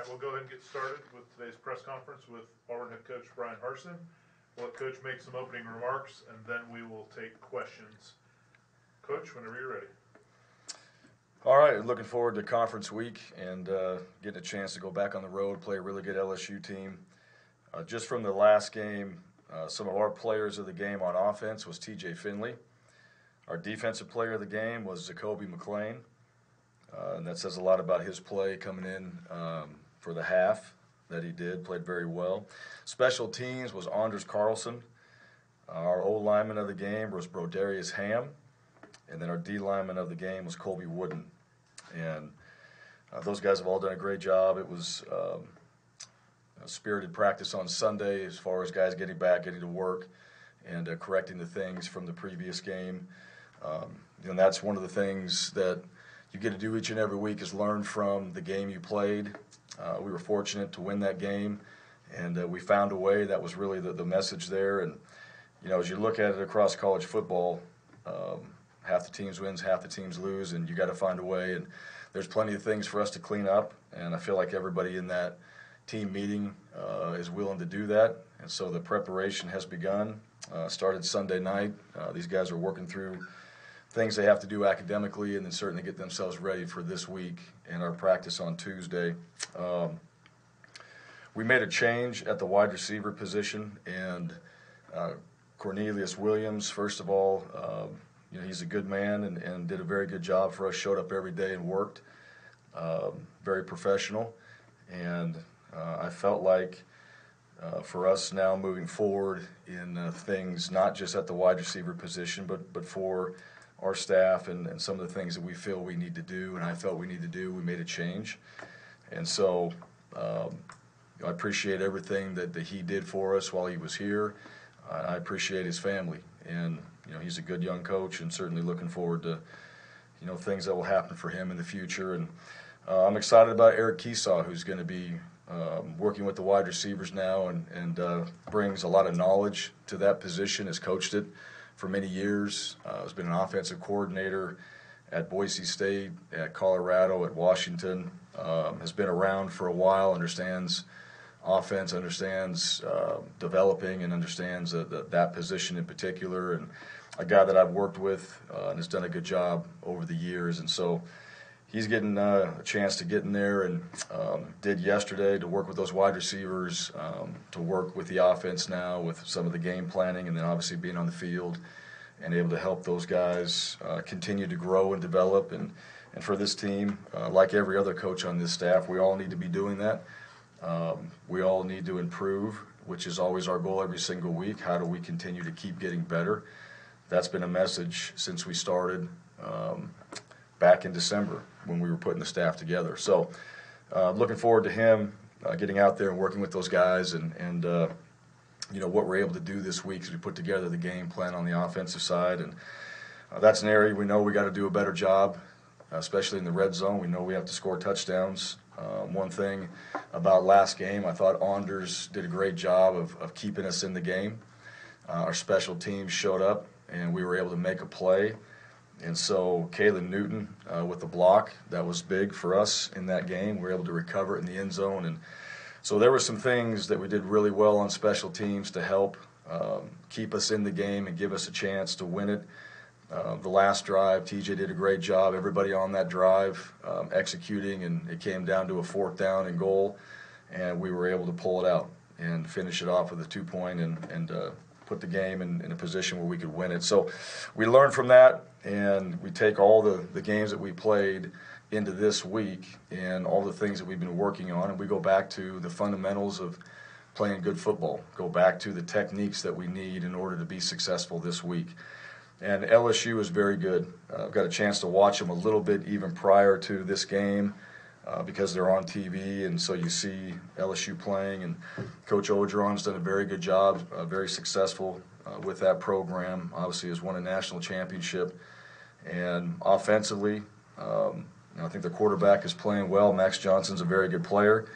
right, we'll go ahead and get started with today's press conference with Auburn head coach Bryan Harsin. We'll let Coach make some opening remarks, and then we will take questions. Coach, whenever you're ready. All right, looking forward to conference week and uh, getting a chance to go back on the road, play a really good LSU team. Uh, just from the last game, uh, some of our players of the game on offense was T.J. Finley. Our defensive player of the game was Zakoby McClain. Uh, and that says a lot about his play coming in um, for the half that he did, played very well. Special teams was Anders Carlson. Our old lineman of the game was Brodarious Hamm. And then our D lineman of the game was Colby Wooden. And uh, those guys have all done a great job. It was um, a spirited practice on Sunday as far as guys getting back, getting to work, and uh, correcting the things from the previous game. Um, and that's one of the things that you get to do each and every week is learn from the game you played. Uh, we were fortunate to win that game, and uh, we found a way. That was really the, the message there. And you know, as you look at it across college football, um, half the teams wins, half the teams lose, and you got to find a way. And there's plenty of things for us to clean up, and I feel like everybody in that team meeting uh, is willing to do that. And so the preparation has begun. Uh, started Sunday night. Uh, these guys are working through things they have to do academically, and then certainly get themselves ready for this week and our practice on Tuesday. Um, we made a change at the wide receiver position, and uh, Cornelius Williams, first of all, uh, you know, he's a good man and, and did a very good job for us. Showed up every day and worked. Um, very professional, and uh, I felt like uh, for us now moving forward in uh, things not just at the wide receiver position, but but for our staff and, and some of the things that we feel we need to do, and I felt we need to do, we made a change, and so. Um, I appreciate everything that, that he did for us while he was here. I appreciate his family, and you know he's a good young coach, and certainly looking forward to you know things that will happen for him in the future. And uh, I'm excited about Eric Kiesau, who's going to be um, working with the wide receivers now, and and uh, brings a lot of knowledge to that position. Has coached it for many years. Uh, has been an offensive coordinator at Boise State, at Colorado, at Washington. Um, has been around for a while. Understands offense, understands uh, developing, and understands uh, the, that position in particular. And a guy that I've worked with uh, and has done a good job over the years. And so he's getting uh, a chance to get in there and um, did yesterday to work with those wide receivers, um, to work with the offense now with some of the game planning, and then obviously being on the field and able to help those guys uh, continue to grow and develop. And, and for this team, uh, like every other coach on this staff, we all need to be doing that. Um, we all need to improve, which is always our goal every single week. How do we continue to keep getting better? That's been a message since we started um, back in December when we were putting the staff together. So, uh, looking forward to him uh, getting out there and working with those guys and, and uh, you know what we're able to do this week as we put together the game plan on the offensive side and uh, that's an area we know we got to do a better job especially in the red zone we know we have to score touchdowns um, one thing about last game, I thought Anders did a great job of, of keeping us in the game. Uh, our special teams showed up, and we were able to make a play. And so, Kaylen Newton uh, with the block, that was big for us in that game. We were able to recover it in the end zone. And so, there were some things that we did really well on special teams to help um, keep us in the game and give us a chance to win it. Uh, the last drive, TJ did a great job. Everybody on that drive um, executing, and it came down to a fourth down and goal, and we were able to pull it out and finish it off with a two point and, and uh, put the game in, in, a position where we could win it. So we learned from that, and we take all the, the games that we played into this week and all the things that we've been working on, and we go back to the fundamentals of playing good football, go back to the techniques that we need in order to be successful this week. And LSU is very good. Uh, I've got a chance to watch them a little bit even prior to this game uh, because they're on TV, and so you see LSU playing. And Coach Orgeron's done a very good job, uh, very successful uh, with that program. Obviously, has won a national championship. And offensively, um, you know, I think the quarterback is playing well. Max Johnson's a very good player.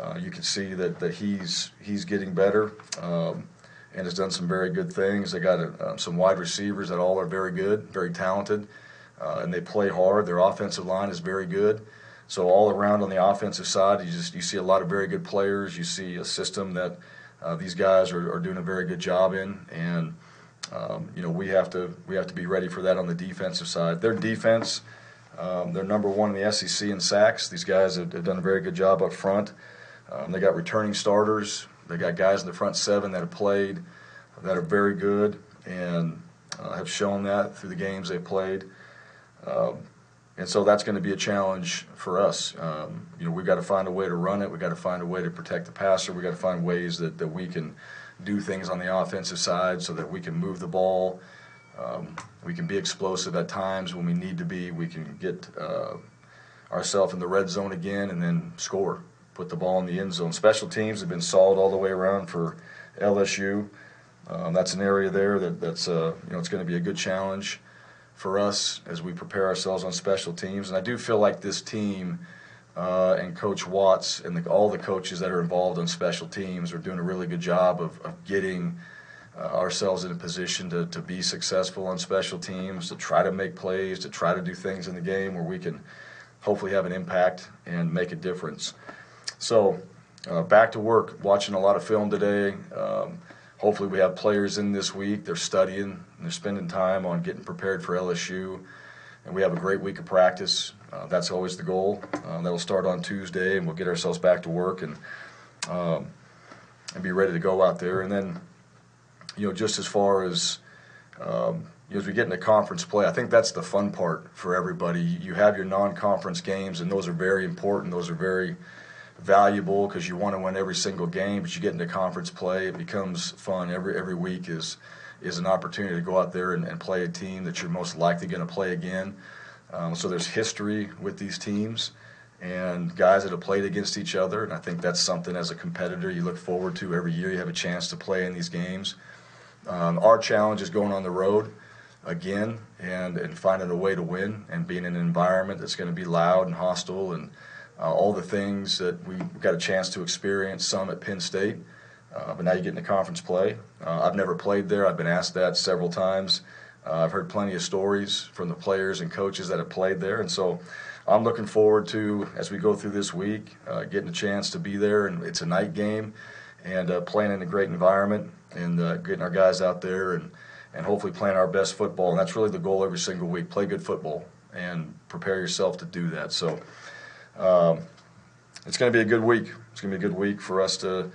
Uh, you can see that, that he's he's getting better. Um, and has done some very good things. They got uh, some wide receivers that all are very good, very talented, uh, and they play hard. Their offensive line is very good. So all around on the offensive side, you just you see a lot of very good players. You see a system that uh, these guys are, are doing a very good job in, and um, you know we have to we have to be ready for that on the defensive side. Their defense, um, they're number one in the SEC in sacks. These guys have, have done a very good job up front. Um, they got returning starters. They got guys in the front seven that have played that are very good and uh, have shown that through the games they've played. Um, and so that's going to be a challenge for us. Um, you know, we've got to find a way to run it. We've got to find a way to protect the passer. We've got to find ways that, that we can do things on the offensive side so that we can move the ball. Um, we can be explosive at times when we need to be. We can get uh, ourselves in the red zone again and then score, put the ball in the end zone. Special teams have been solid all the way around for LSU. Um, that's an area there that, that's uh, you know it's going to be a good challenge for us as we prepare ourselves on special teams. And I do feel like this team uh, and Coach Watts and the, all the coaches that are involved on special teams are doing a really good job of, of getting uh, ourselves in a position to, to be successful on special teams, to try to make plays, to try to do things in the game where we can hopefully have an impact and make a difference. So, uh, back to work, watching a lot of film today. Um, hopefully, we have players in this week. They're studying, they're spending time on getting prepared for LSU, and we have a great week of practice. Uh, that's always the goal. Uh, that'll start on Tuesday, and we'll get ourselves back to work and um, and be ready to go out there. And then, you know, just as far as um, as we get into conference play, I think that's the fun part for everybody. You have your non-conference games, and those are very important. Those are very valuable because you want to win every single game. But you get into conference play, it becomes fun. Every every week is is an opportunity to go out there and, and play a team that you're most likely going to play again. Um, so there's history with these teams and guys that have played against each other. And I think that's something as a competitor you look forward to every year. You have a chance to play in these games. Um, our challenge is going on the road again and, and finding a way to win and being in an environment that's going to be loud and hostile and uh, all the things that we got a chance to experience some at Penn State. Uh, but now you get into conference play. Uh, I've never played there. I've been asked that several times. Uh, I've heard plenty of stories from the players and coaches that have played there, and so I'm looking forward to as we go through this week, uh, getting a chance to be there. And it's a night game, and uh, playing in a great environment, and getting our guys out there, and and hopefully playing our best football. And that's really the goal every single week: play good football and prepare yourself to do that. So. Um, it's going to be a good week. It's going to be a good week for us to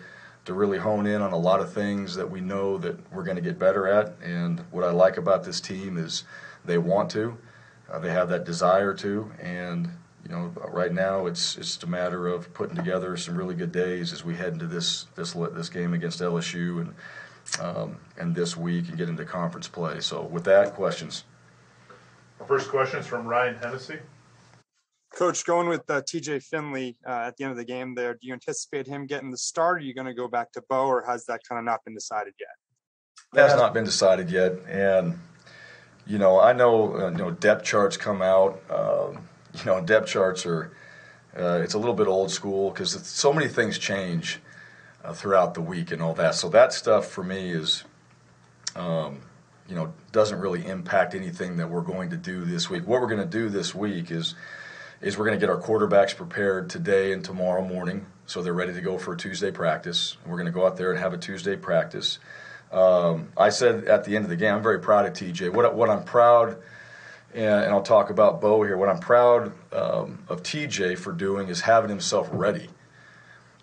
to really hone in on a lot of things that we know that we're going to get better at. And what I like about this team is they want to, uh, they have that desire to, and you know, right now it's it's a matter of putting together some really good days as we head into this this this game against LSU and um, and this week and get into conference play. So with that, questions. Our first question is from Ryan Hennessy. Coach, going with uh, TJ Finley uh, at the end of the game there, do you anticipate him getting the start? Are you going to go back to Bo, or has that kind of not been decided yet? That's not been decided yet, and you know I know uh, you know depth charts come out. Um, you know depth charts are uh, it's a little bit old school because so many things change uh, throughout the week and all that. So that stuff for me is. Um, you know, doesn't really impact anything that we're going to do this week. What we're going to do this week is is we're going to get our quarterbacks prepared today and tomorrow morning so they're ready to go for a Tuesday practice. We're going to go out there and have a Tuesday practice. Um, I said at the end of the game, I'm very proud of TJ. What, what I'm proud, and, and, I'll talk about Bo here, what I'm proud um, of TJ for doing is having himself ready.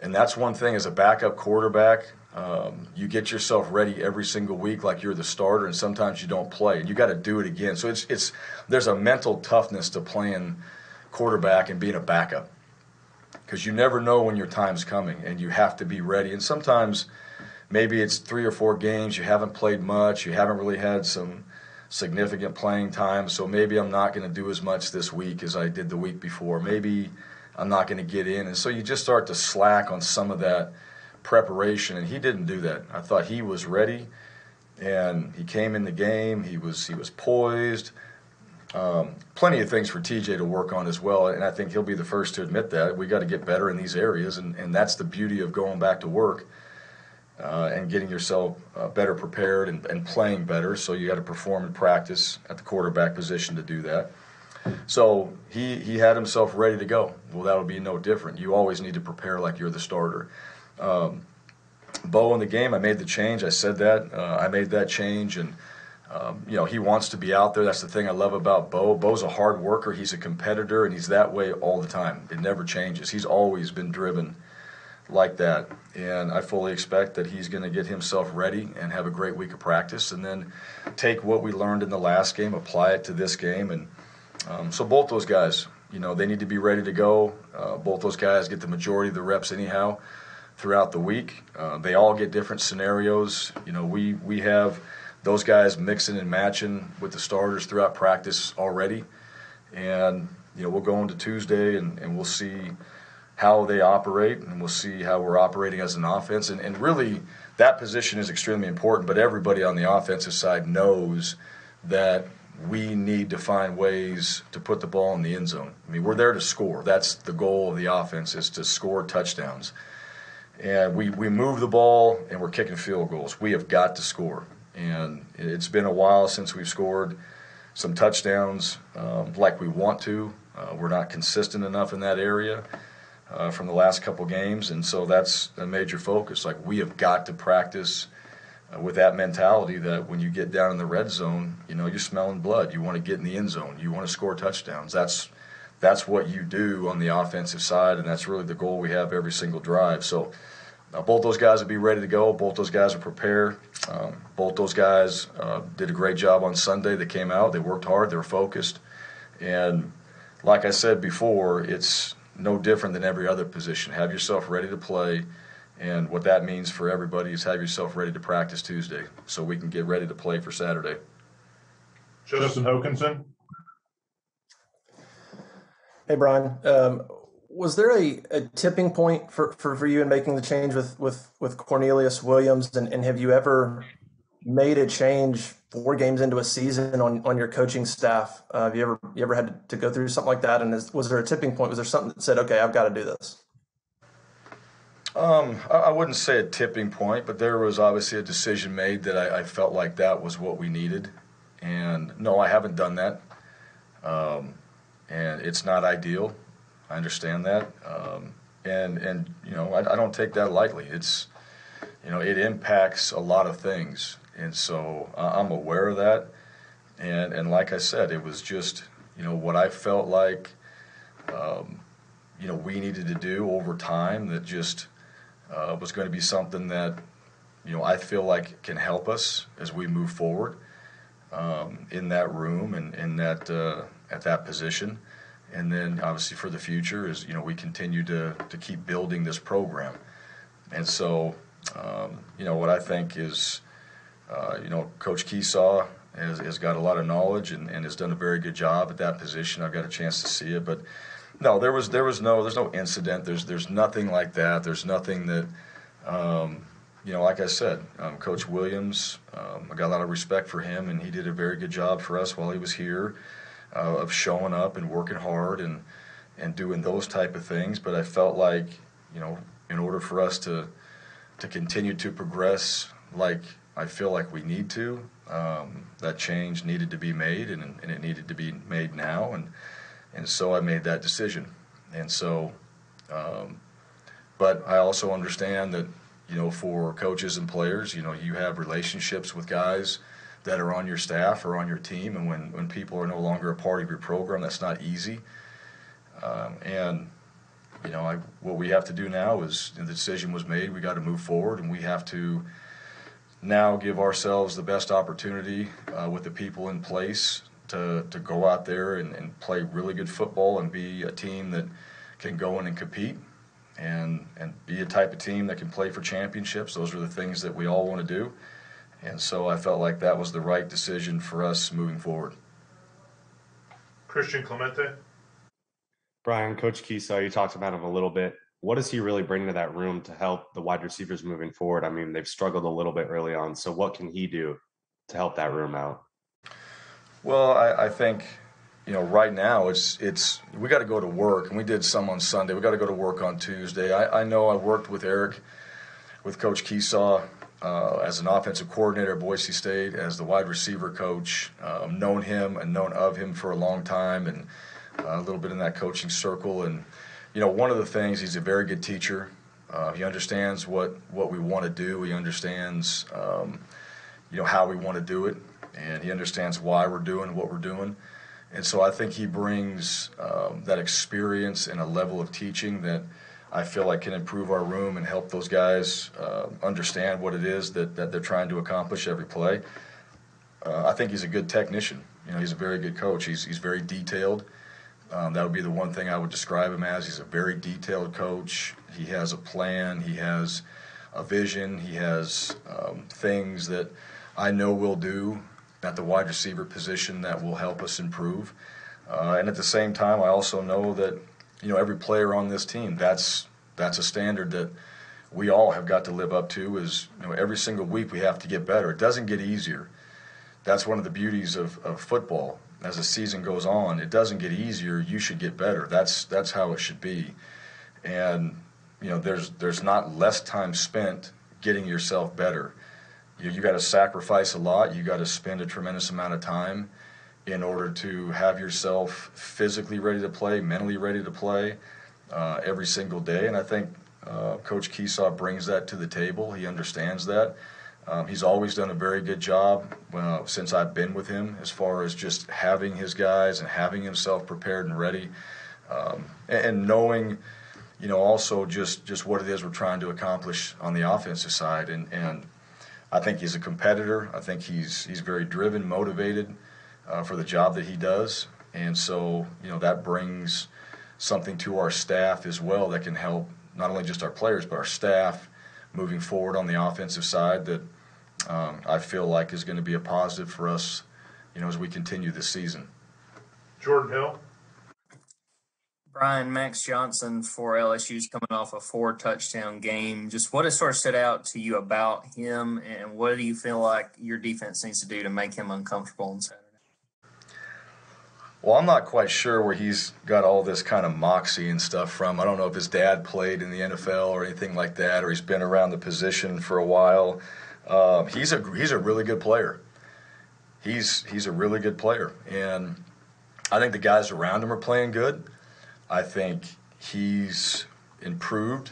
And that's one thing as a backup quarterback. Um, you get yourself ready every single week like you're the starter, and sometimes you don't play, and you got to do it again. So it's it's there's a mental toughness to playing quarterback and being a backup because you never know when your time's coming and you have to be ready. And sometimes maybe it's three or four games, you haven't played much, you haven't really had some significant playing time, so maybe I'm not going to do as much this week as I did the week before. Maybe I'm not going to get in. And so you just start to slack on some of that preparation and he didn't do that. I thought he was ready and he came in the game, he was he was poised um, plenty of things for TJ to work on as well, and I think he'll be the first to admit that we got to get better in these areas, and, and that's the beauty of going back to work uh, and getting yourself uh, better prepared and, and, playing better. So you got to perform in practice at the quarterback position to do that. So he he had himself ready to go. Well, that'll be no different. You always need to prepare like you're the starter. Um, Bo in the game, I made the change. I said that. Uh, I made that change, and um, you know he wants to be out there. That's the thing I love about Bo. Bo's a hard worker. He's a competitor, and he's that way all the time. It never changes. He's always been driven like that, and I fully expect that he's going to get himself ready and have a great week of practice, and then take what we learned in the last game, apply it to this game, and um, so both those guys, you know, they need to be ready to go. Uh, both those guys get the majority of the reps anyhow throughout the week. Uh, they all get different scenarios. You know, we we have those guys mixing and matching with the starters throughout practice already, and you know we'll go into Tuesday and, and we'll see how they operate and we'll see how we're operating as an offense. And, and really, that position is extremely important. But everybody on the offensive side knows that we need to find ways to put the ball in the end zone. I mean, we're there to score. That's the goal of the offense is to score touchdowns and we, we move the ball and we're kicking field goals. We have got to score. And it's been a while since we've scored some touchdowns um, like we want to. Uh, we're not consistent enough in that area uh, from the last couple games, and so that's a major focus. Like we have got to practice uh, with that mentality that when you get down in the red zone, you know you're smelling blood. You want to get in the end zone. You want to score touchdowns. That's that's what you do on the offensive side, and that's really the goal we have every single drive. So uh, both those guys will be ready to go. Both those guys are prepared. Um, both those guys uh, did a great job on Sunday. They came out, they worked hard, they were focused, and like I said before, it's no different than every other position. Have yourself ready to play. And what that means for everybody is have yourself ready to practice Tuesday so we can get ready to play for Saturday. Justin Hokanson. Hey, Bryan. Um, was there a, a tipping point for, for, for you in making the change with, with, with Cornelius Williams? And, and have you ever made a change four games into a season on, on your coaching staff? Uh, have you ever you ever had to go through something like that? And is, was there a tipping point? Was there something that said, okay, I've got to do this? Um, I wouldn't say a tipping point, but there was obviously a decision made that I, I felt like that was what we needed. And no, I haven't done that. Um, and it's not ideal. I understand that, um, and and you know I, I, don't take that lightly. It's you know it impacts a lot of things, and so I'm aware of that. And and like I said, it was just you know what I felt like um, you know we needed to do over time that just uh, was going to be something that you know I feel like can help us as we move forward um, in that room and in that. Uh, at that position. And then obviously for the future is, you know, we continue to, to keep building this program. And so, um, you know, what I think is, uh, you know, Coach Kiesau has, has got a lot of knowledge and, and has done a very good job at that position. I've got a chance to see it, but no, there was there was no there's no incident. There's there's nothing like that. There's nothing that um, you know. Like I said, um, Coach Williams, um, I got a lot of respect for him, and he did a very good job for us while he was here uh, of showing up and working hard and and doing those type of things. But I felt like you know, in order for us to to continue to progress like I feel like we need to, um, that change needed to be made, and, and it needed to be made now, and and so I made that decision, and so. Um, but I also understand that you know for coaches and players, you know you have relationships with guys that are on your staff or on your team, and when, when people are no longer a part of your program, that's not easy. Um, and you know, I, what we have to do now is the decision was made. We got to move forward, and we have to now give ourselves the best opportunity uh, with the people in place to, to go out there and, and play really good football and be a team that can go in and compete and and be a type of team that can play for championships. Those are the things that we all want to do. And so I felt like that was the right decision for us moving forward. Christian Clemente. Bryan, Coach Kiesau, you talked about him a little bit. What does he really bring to that room to help the wide receivers moving forward? I mean, they've struggled a little bit early on. So, what can he do to help that room out? Well, I, I think you know right now it's it's we got to go to work, and we did some on Sunday. We got to go to work on Tuesday. I, I know I worked with Eric, with Coach Kiesau uh, as an offensive coordinator at Boise State, as the wide receiver coach, um, known him and known of him for a long time, and uh, a little bit in that coaching circle. And you know, one of the things he's a very good teacher. Uh, he understands what what we want to do. He understands, um, you know, how we want to do it, and he understands why we're doing what we're doing. And so I think he brings um, that experience and a level of teaching that I feel like can improve our room and help those guys uh, understand what it is that, that they're trying to accomplish every play. Uh, I think he's a good technician. You know, he's a very good coach. He's, he's very detailed. Um, that would be the one thing I would describe him as. He's a very detailed coach. He has a plan. He has a vision. He has um, things that I know will do at the wide receiver position that will help us improve. Uh, and at the same time, I also know that you know every player on this team that's that's a standard that we all have got to live up to. Is you know every single week we have to get better. It doesn't get easier. That's one of the beauties of, of football. As the season goes on, it doesn't get easier. You should get better. That's that's how it should be. And you know there's there's not less time spent getting yourself better you, you got to sacrifice a lot. You got to spend a tremendous amount of time in order to have yourself physically ready to play, mentally ready to play uh, every single day. And I think uh, Coach Kiesau brings that to the table. He understands that. Um, he's always done a very good job uh, since I've been with him as far as just having his guys and having himself prepared and ready um, and, and knowing you know also just just what it is we're trying to accomplish on the offensive side and and I think he's a competitor. I think he's he's very driven, motivated uh, for the job that he does, and so you know that brings something to our staff as well that can help not only just our players but our staff moving forward on the offensive side. That um, I feel like is going to be a positive for us, you know, as we continue this season. Jordan Hill. Bryan Max Johnson for LSU's coming off a four touchdown game. Just what has sort of stood out to you about him, and what do you feel like your defense needs to do to make him uncomfortable on Saturday? Well, I'm not quite sure where he's got all this kind of moxie and stuff from. I don't know if his dad played in the NFL or anything like that, or he's been around the position for a while. Uh, he's a he's a really good player. He's he's a really good player, and I think the guys around him are playing good. I think he's improved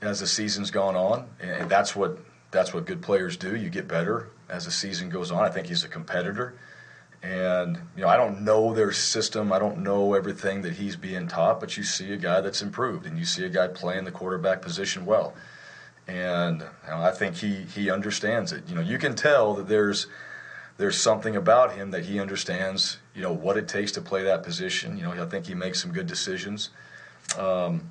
as the season's gone on, and that's what that's what good players do. You get better as the season goes on. I think he's a competitor, and you know I don't know their system. I don't know everything that he's being taught, but you see a guy that's improved, and you see a guy playing the quarterback position well, and you know, I think he he understands it. You know, you can tell that there's there's something about him that he understands, you know, what it takes to play that position. You know, I think he makes some good decisions. Um,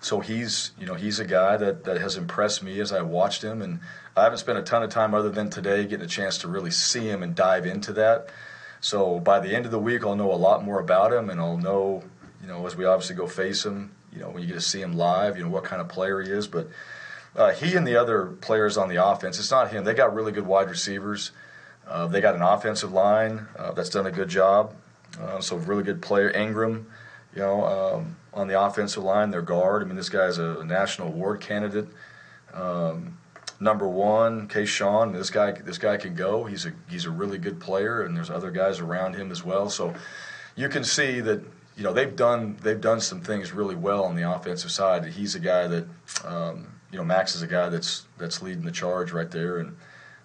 so he's, you know, he's a guy that, that has impressed me as I watched him, and I haven't spent a ton of time other than today getting a chance to really see him and dive into that. So by the end of the week, I'll know a lot more about him, and I'll know, you know, as we obviously go face him, you know, when you get to see him live, you know, what kind of player he is. But uh, he and the other players on the offense, it's not him. They got really good wide receivers. Uh, they got an offensive line uh, that's done a good job. Uh, so really good player, Ingram, you know, um, on the offensive line, their guard. I mean, this guy's a national award candidate. Um, number one, Kayshon. This guy, this guy can go. He's a he's a really good player, and there's other guys around him as well. So you can see that you know they've done they've done some things really well on the offensive side. He's a guy that um, you know Max is a guy that's that's leading the charge right there, and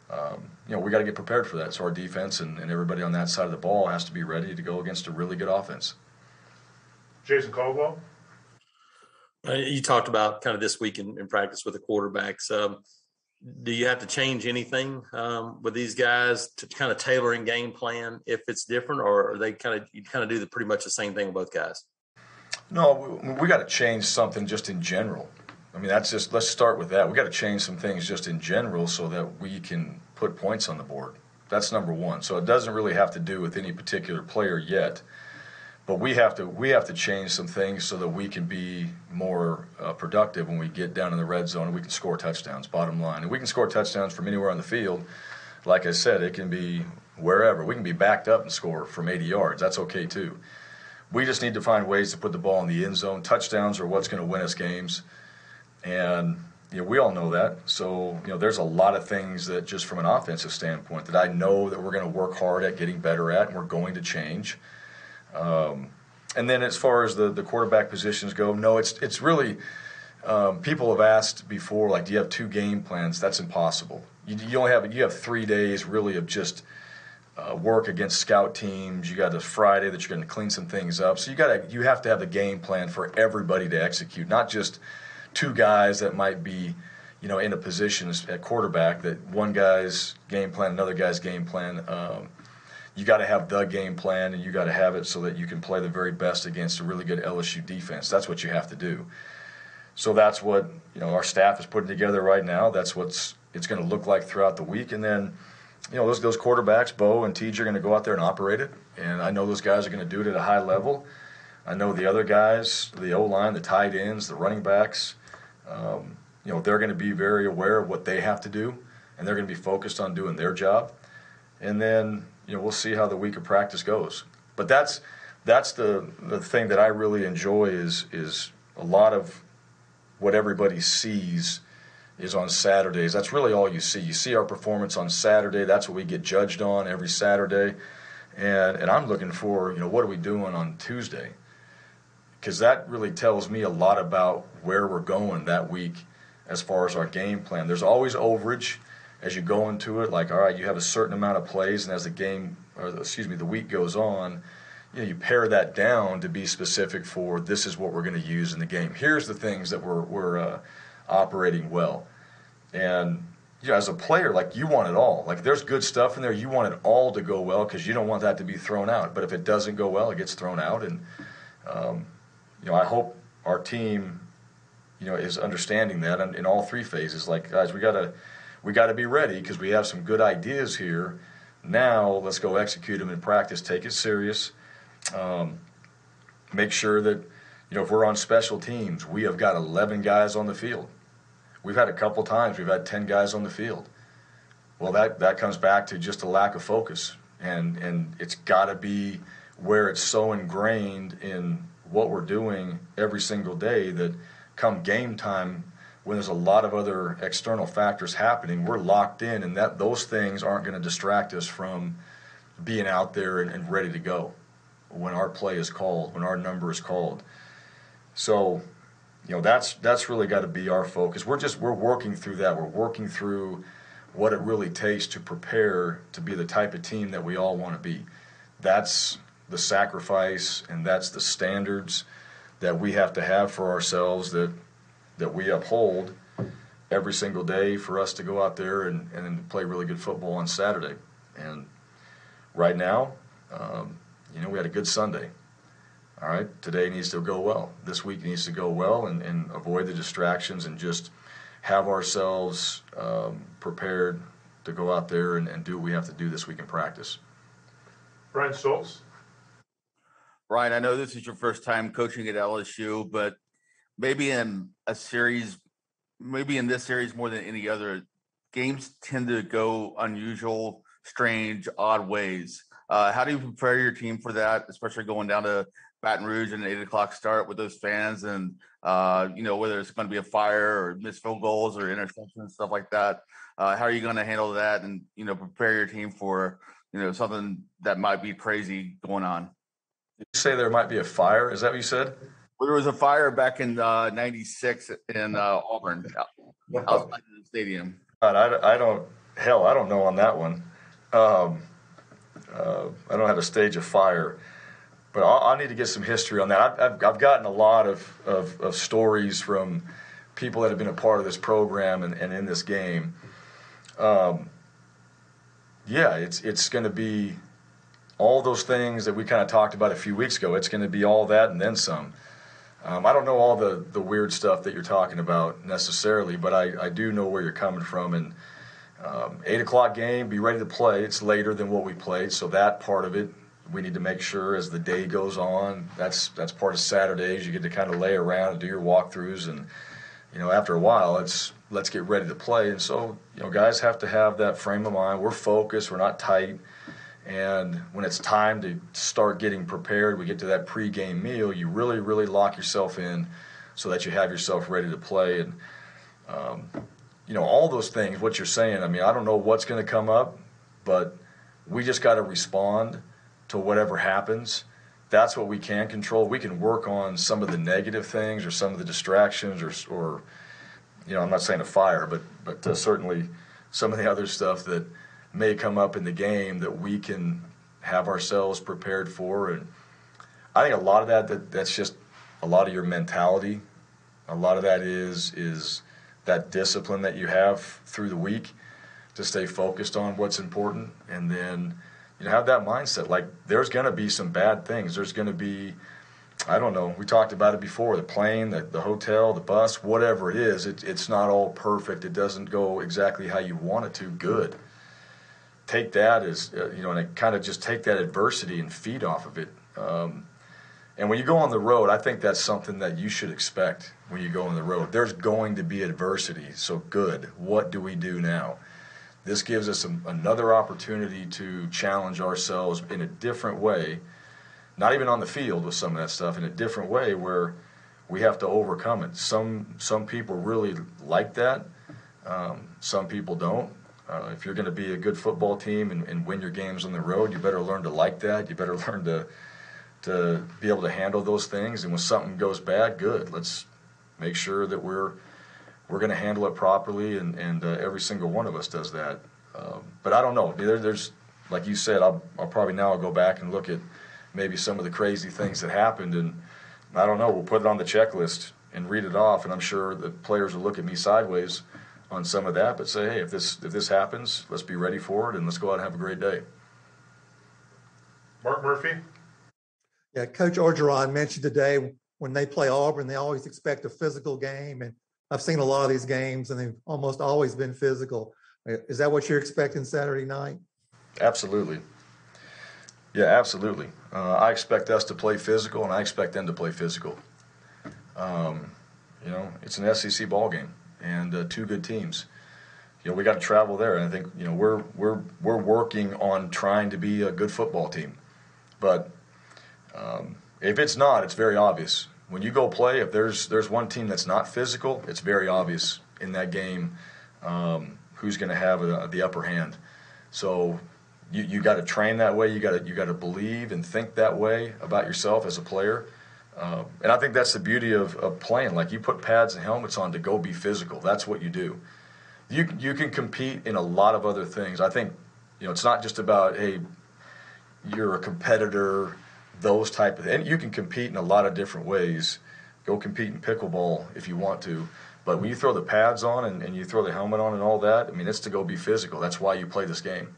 um, you know, we got to get prepared for that. So our defense and, and everybody on that side of the ball has to be ready to go against a really good offense. Jason Caldwell. Uh, you talked about kind of this week in, in practice with the quarterbacks. Um, do you have to change anything um, with these guys to kind of tailoring game plan if it's different, or are they kind of you kind of do the pretty much the same thing with both guys? No, we, we got to change something just in general. I mean, that's just let's start with that. We got to change some things just in general so that we can put points on the board. That's number one. So it doesn't really have to do with any particular player yet, but we have to we have to change some things so that we can be more uh, productive when we get down in the red zone and we can score touchdowns. Bottom line, and we can score touchdowns from anywhere on the field. Like I said, it can be wherever. We can be backed up and score from 80 yards. That's okay too. We just need to find ways to put the ball in the end zone. Touchdowns are what's going to win us games. And you know, we all know that. So, you know, there's a lot of things that just from an offensive standpoint that I know that we're going to work hard at getting better at, and we're going to change. Um, and then as far as the, the quarterback positions go, no, it's it's really um, people have asked before, like, do you have two game plans? That's impossible. You, you only have you have three days really of just uh, work against scout teams. You got a Friday that you're going to clean some things up. So you got you have to have a game plan for everybody to execute, not just two guys that might be, you know, in a position at quarterback that one guy's game plan, another guy's game plan. Um, you got to have the game plan, and you got to have it so that you can play the very best against a really good LSU defense. That's what you have to do. So that's what you know our staff is putting together right now. That's what's it's going to look like throughout the week, and then you know those those quarterbacks, Bo and Teej, are going to go out there and operate it, and I know those guys are going to do it at a high level. I know the other guys, the O line, the tight ends, the running backs, um, you know, they're going to be very aware of what they have to do, and they're going to be focused on doing their job. And then, you know, we'll see how the week of practice goes. But that's that's the the thing that I really enjoy is is a lot of what everybody sees is on Saturdays. That's really all you see. You see our performance on Saturday. That's what we get judged on every Saturday. And and I'm looking for, you know, what are we doing on Tuesday? because that really tells me a lot about where we're going that week as far as our game plan. There's always overage as you go into it. Like, all right, you have a certain amount of plays, and as the game, or excuse me, the week goes on, you know, you pare that down to be specific for this is what we're going to use in the game. Here's the things that we're we're uh, operating well, and you know, as a player, like you want it all. Like there's good stuff in there, you want it all to go well because you don't want that to be thrown out. But if it doesn't go well, it gets thrown out, and um, you know, I hope our team, you know, is understanding that in, in all three phases. Like, guys, we gotta we gotta be ready because we have some good ideas here. Now let's go execute them in practice. Take it serious. Um, make sure that you know if we're on special teams, we have got 11 guys on the field. We've had a couple times we've had 10 guys on the field. Well, that that comes back to just a lack of focus, and and it's got to be where it's so ingrained in what we're doing every single day that come game time when there's a lot of other external factors happening we're locked in and that those things aren't going to distract us from being out there and, and, ready to go when our play is called when our number is called. So you know that's that's really got to be our focus. We're just we're working through that. We're working through what it really takes to prepare to be the type of team that we all want to be. That's the sacrifice and that's the standards that we have to have for ourselves that that we uphold every single day for us to go out there and, and play really good football on Saturday. And right now, um, you know, we had a good Sunday. All right, today needs to go well. This week needs to go well and, and avoid the distractions and just have ourselves um, prepared to go out there and, and do what we have to do this week in practice. Brian Schultz. Bryan, I know this is your first time coaching at LSU, but maybe in a series, maybe in this series more than any other, games tend to go unusual, strange, odd ways. Uh, how do you prepare your team for that, especially going down to Baton Rouge and an eight o'clock start with those fans, and uh, you know whether it's going to be a fire or missed field goals or interceptions, stuff like that. Uh, how are you going to handle that, and you know prepare your team for you know something that might be crazy going on? you say there might be a fire? Is that what you said? Well, there was a fire back in '96 uh, in uh, Auburn, outside the stadium. God, I, I don't. Hell, I don't know on that one. Um, uh, I don't have a stage of fire, but I'll, I'll, need to get some history on that. I've, I've, I've gotten a lot of, of, of, stories from people that have been a part of this program and, and in this game. Um, yeah, it's it's going to be all those things that we kind of talked about a few weeks ago. It's going to be all that and then some. Um, I don't know all the, the weird stuff that you're talking about necessarily, but I, I do know where you're coming from. And um, eight o'clock game, be ready to play. It's later than what we played, so that part of it we need to make sure as the day goes on. That's that's part of Saturdays. You get to kind of lay around and do your walkthroughs, and you know after a while, it's let's get ready to play. And so you know guys have to have that frame of mind. We're focused. We're not tight. And when it's time to start getting prepared, we get to that pregame meal, you really, really lock yourself in so that you have yourself ready to play. And, Um, you know, all those things, what you're saying, I mean, I don't know what's going to come up, but we just got to respond to whatever happens. That's what we can control. We can work on some of the negative things or some of the distractions or, or you know, I'm not saying a fire, but, but uh, certainly some of the other stuff that may come up in the game that we can have ourselves prepared for. And I think a lot of that, that that's just a lot of your mentality. A lot of that is, is, that discipline that you have through the week to stay focused on what's important and then you know have that mindset like there's going to be some bad things there's going to be i don't know we talked about it before the plane the, the hotel the bus whatever it is it, it's not all perfect it doesn't go exactly how you want it to good take that as uh, you know and kind of just take that adversity and feed off of it um, and when you go on the road, I think that's something that you should expect when you go on the road. There's going to be adversity. So, good. What do we do now? This gives us a, another opportunity to challenge ourselves in a different way, not even on the field with some of that stuff, in a different way where we have to overcome it. Some, some people really like that, um, some people don't. Uh, if you're going to be a good football team and, and win your games on the road, you better learn to like that. You better learn to to be able to handle those things. And when something goes bad, good. Let's make sure that we're we're going to handle it properly, and and uh, every single one of us does that. Um, but I don't know. There, there's like you said, I'll, I'll probably now I'll go back and look at maybe some of the crazy things that happened, and I don't know. We'll put it on the checklist and read it off, and I'm sure the players will look at me sideways on some of that, but say, hey, if this if this happens, let's be ready for it, and let's go out and have a great day. Mark Murphy. Yeah, Coach Orgeron mentioned today when they play Auburn, they always expect a physical game. And I've seen a lot of these games and they've almost always been physical. Is that what you're expecting Saturday night? Absolutely. Yeah, absolutely. Uh, I expect us to play physical, and I expect them to play physical. Um, you know, it's an SEC ball game, and uh, two good teams. You know, we got to travel there, and I think you know we're we're we're working on trying to be a good football team, but um, if it's not, it's very obvious. When you go play, if there's there's one team that's not physical, it's very obvious in that game um, who's going to have a, the upper hand. So you, you got to train that way. You got to you got to believe and think that way about yourself as a player. Uh, and I think that's the beauty of, of playing. Like you put pads and helmets on to go be physical. That's what you do. You you can compete in a lot of other things. I think you know it's not just about hey you're a competitor those type of and you can compete in a lot of different ways. Go compete in pickleball if you want to. But when you throw the pads on and, and you throw the helmet on and all that, I mean, it's to go be physical. That's why you play this game.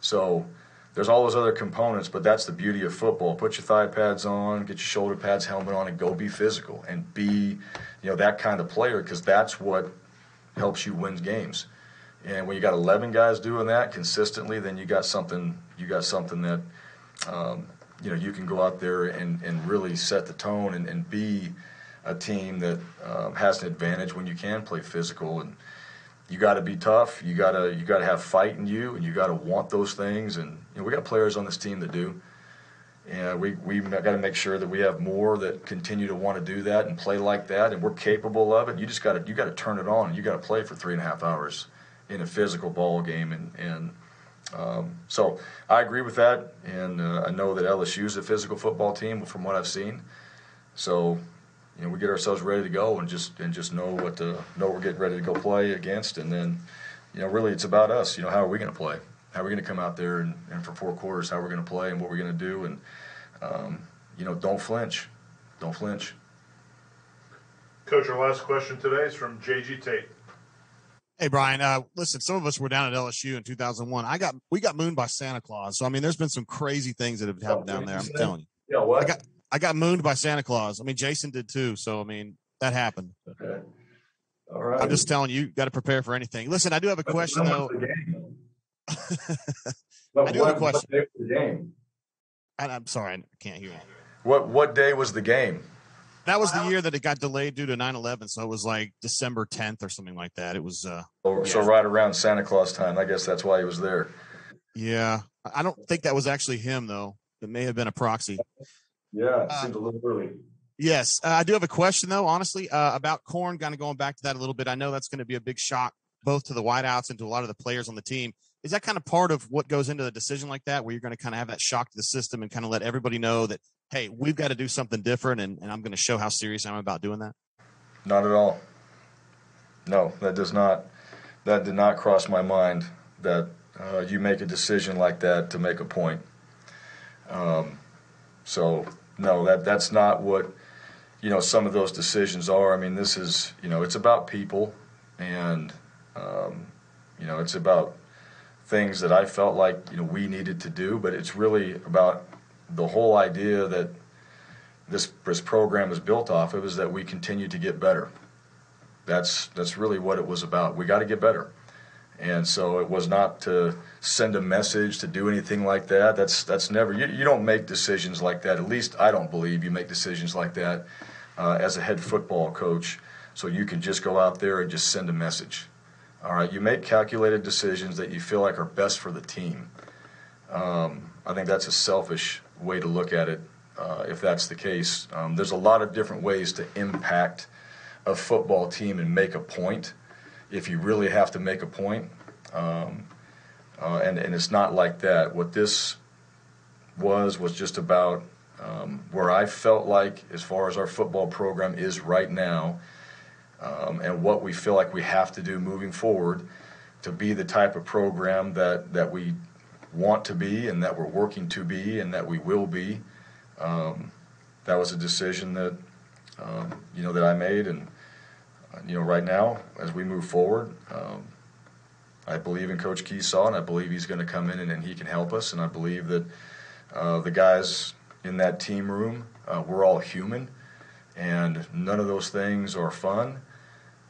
So there's all those other components, but that's the beauty of football. Put your thigh pads on, get your shoulder pads, helmet on, and go be physical and be, you know, that kind of player because that's what helps you win games. And when you got 11 guys doing that consistently, then you got something. You got something that um, you know you can go out there and, and really set the tone and, and be a team that um, has an advantage when you can play physical and you got to be tough you got to you got to have fight in you and you got to want those things and you know we got players on this team that do. And we we got to make sure that we have more that continue to want to do that and play like that and we're capable of it. You just got to you got to turn it on. You got to play for three and a half hours in a physical ball game and and um, so I agree with that, and uh, I know that LSU is a physical football team from what I've seen. So, you know, we get ourselves ready to go and just and just know what to know we're getting ready to go play against, and then, you know, really it's about us. You know, how are we going to play? How are we going to come out there and, and for four quarters, how we're going to play and what we're going to do, and um, you know, don't flinch, don't flinch. Coach, our last question today is from JG Tate. Hey Bryan, uh, listen, some of us were down at LSU in 2001. I got we got mooned by Santa Claus. So I mean, there's been some crazy things that have happened down there. I'm telling you. Yeah, what? I got I got mooned by Santa Claus. I mean, Jason did too. So I mean, that happened. Okay. All right. I'm just telling you, you got to prepare for anything. Listen, I do have a question though. I do have a question. the game? And I'm sorry, I can't hear you. What what day was the game? That was the year that it got delayed due to 9/11, so it was like December 10th or something like that. It was uh So, so right around Santa Claus time. I guess that's why he was there. yeah. I don't think that was actually him though. It may have been a proxy. Yeah, it Uh, seemed a little early. Yes, uh, I do have a question though. Honestly, uh, about corn. Kind of going back to that a little bit. I know that's going to be a big shock both to the wideouts and to a lot of the players on the team. Is that kind of part of what goes into the decision like that, where you're going to kind of have that shock to the system and kind of let everybody know that, hey, we've got to do something different, and, and I'm going to show how serious I'm about doing that? Not at all. No, that does not. That did not cross my mind that uh, you make a decision like that to make a point. Um, so no, that that's not what you know. Some of those decisions are. I mean, this is you know, it's about people, and um, you know, it's about things that I felt like you know we needed to do. But it's really about the whole idea that this this program is built off of is that we continue to get better. That's that's really what it was about. We got to get better. And so it was not to send a message to do anything like that. That's that's never you, you don't make decisions like that. At least I don't believe you make decisions like that uh, as a head football coach. So you can just go out there and just send a message. All right, you make calculated decisions that you feel like are best for the team. Um, I think that's a selfish way to look at it. Uh, if that's the case, um, there's a lot of different ways to impact a football team and make a point if you really have to make a point. Um, uh, and, and it's not like that. What this was was just about um, where I felt like, as far as our football program is right now, um, and what we feel like we have to do moving forward to be the type of program that, that we want to be and that we're working to be and that we will be. Um, that was a decision that um, you know that I made, and you know right now as we move forward, um, I believe in Coach Kiesau, and I believe he's going to come in and, and, he can help us, and I believe that uh, the guys in that team room, uh, we're all human, and none of those things are fun.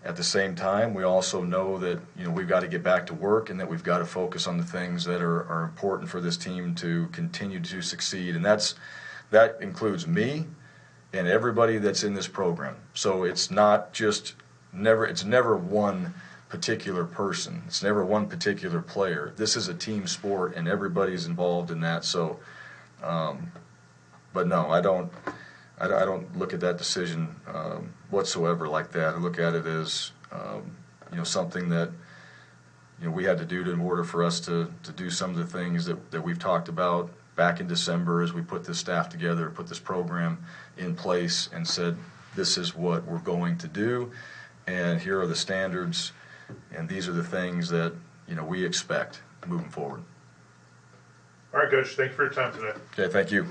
At the same time, we also know that you know we've got to get back to work and that we've got to focus on the things that are, are important for this team to continue to succeed, and that's that includes me and everybody that's in this program. So it's not just never it's never one particular person. It's never one particular player. This is a team sport and everybody's involved in that. So um, but no, I don't I, I, don't look at that decision um, whatsoever like that. I look at it as um, you know something that you know we had to do in order for us to, to do some of the things that, that we've talked about back in December as we put this staff together, put this program in place, and said, this is what we're going to do, and here are the standards, and these are the things that you know we expect moving forward. All right, Coach. Thank you for your time today. Okay, thank you.